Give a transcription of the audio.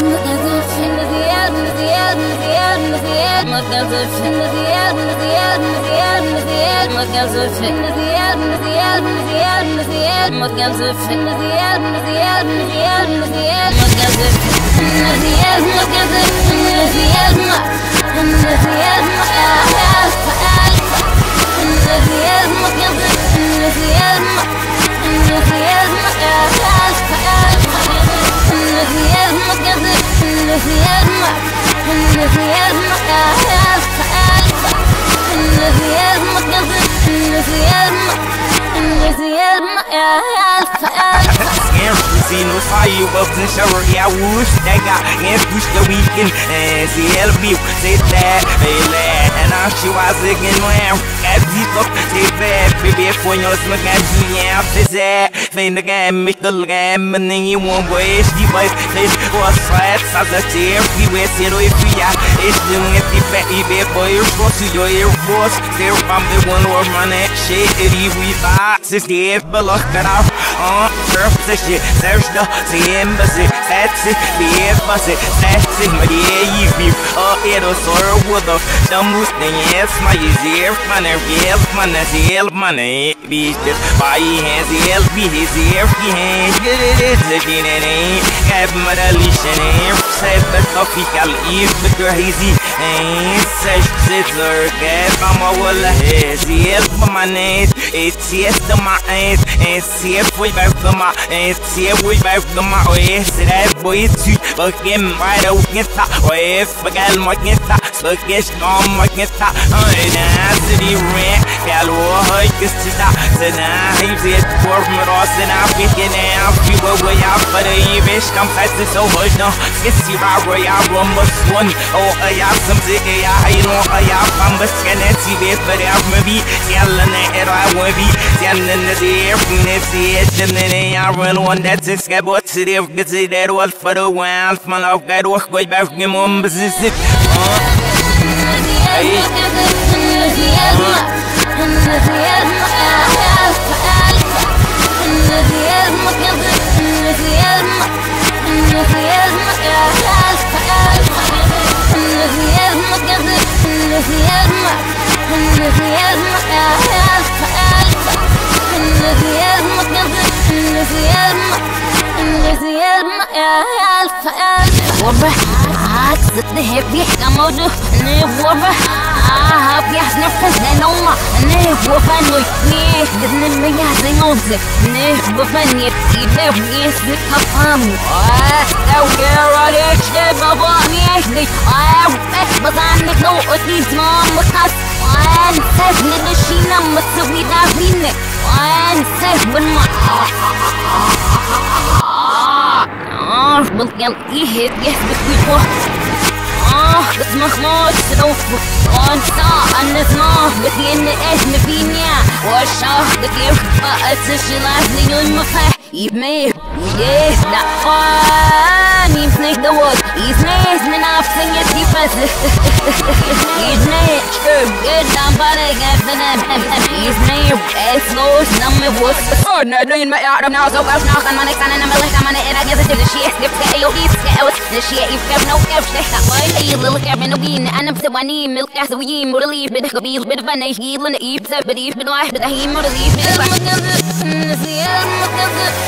I'm See no fireworks and yeah, I wish that got and push the weekend and see how LB say that, baby, and I'm sure I was again when I deep up, say bad, baby, for your smoke and yeah, this that, they the game, make the game, and then you won't waste the boys, this was flat, as a tear, we were zero if we are, it's doing it, the fatty bad boy, you're supposed to your air force, there from the one or man, shit, it, we fight, since the F, but look at our, uh, surface shit, Sersta, Siembasi, Satsi, Biefasi, Satsi, Maria, Yipi, uh, Edo, Sora, Woodov, Damus, the yes, my easier, man, man, as hell, man, beast, by hands, hell, be his ear, he hands, get it, it's a kid, and ain't, have Madalishan, and said the coffee, I'll eat the crazy, and such scissor, gas, I'm a wall of his, hell, for my name, it's yes, to my hands, and see if we back to my, and see if we back to my way, see that boy, too, fucking wide open, top, way, forget my get Sluggish, no, my get top, uh, and city rent, Hello, hey, kiss to that, tonight, he's it, for me, Ross, and I'm picking out, you were way out for the evish, come fast, it's so hush, no, kiss you, I roy, I run, but one, oh, I have some sick, I know, I have, I'm a scan, and see, but I'm maybe, yelling at it, I won't be, yelling at the air, from the sea, and then I run one that's a scabot, to the get it, that was for the wild, man, I've got to work, go back, give me بتنهي بيك موضوع نبوة بيح نفس نوما نبوة فنوي نيه جدن مياه زنوزي نبوة فني يبيب يسلك هفامي أو يرالي شبه بابي يهدي أو بزانك لو أتني زمان مخص أنسى من الشينا متسوي دافينك أنسى من معاه بالقلب يهد يهد بكوي small, but small, so on top, and it's small, but in the end, the vinya, wash off the gear, but it's a shilas, the yun mafa, eat me, yes, that fun, eat snake the wood, eat snake, and I've seen your defense, eat snake, sure, good, I'm body, get the name, eat snake, it's low, number was, oh, no, doing my art, I'm now so well, now, I'm on it, and I'm like, I'm on it, and I guess it's a shit. نشيا يفكرنا وكيف شحة بايلي للقع بنوين أنا بثواني ملقع ثويين مرليف بدخبيل بدفن يشيل نقيب سبريف بنواح بدهيم مرليف المكذب نسيا المكذب